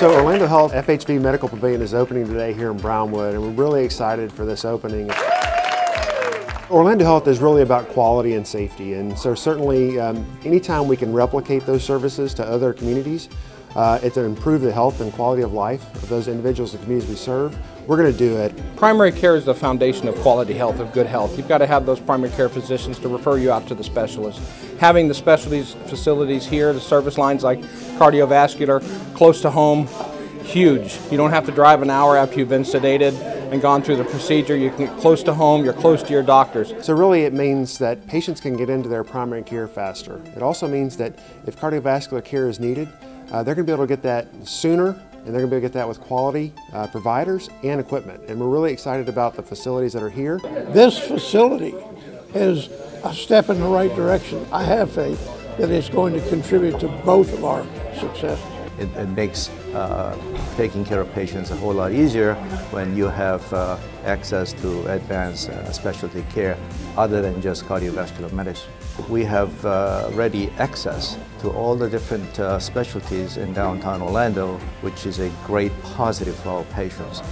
So Orlando Health FHV Medical Pavilion is opening today here in Brownwood and we're really excited for this opening. Orlando Health is really about quality and safety and so certainly um, anytime we can replicate those services to other communities, uh, it's to improve the health and quality of life of those individuals and communities we serve, we're going to do it. Primary care is the foundation of quality health, of good health. You've got to have those primary care physicians to refer you out to the specialists. Having the specialties facilities here, the service lines like cardiovascular, close to home, huge. You don't have to drive an hour after you've been sedated and gone through the procedure. You can get close to home, you're close to your doctors. So really it means that patients can get into their primary care faster. It also means that if cardiovascular care is needed, uh, they're going to be able to get that sooner and they're going to be able to get that with quality uh, providers and equipment. And we're really excited about the facilities that are here. This facility is a step in the right direction. I have faith that it's going to contribute to both of our successes. It, it makes uh, taking care of patients a whole lot easier when you have uh, access to advanced uh, specialty care other than just cardiovascular medicine. We have uh, ready access to all the different uh, specialties in downtown Orlando, which is a great positive for our patients.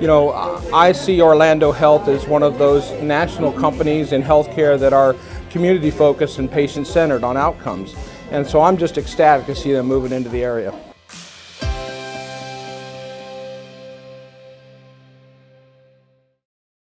You know, I see Orlando Health as one of those national companies in healthcare that are community focused and patient centered on outcomes. And so I'm just ecstatic to see them moving into the area.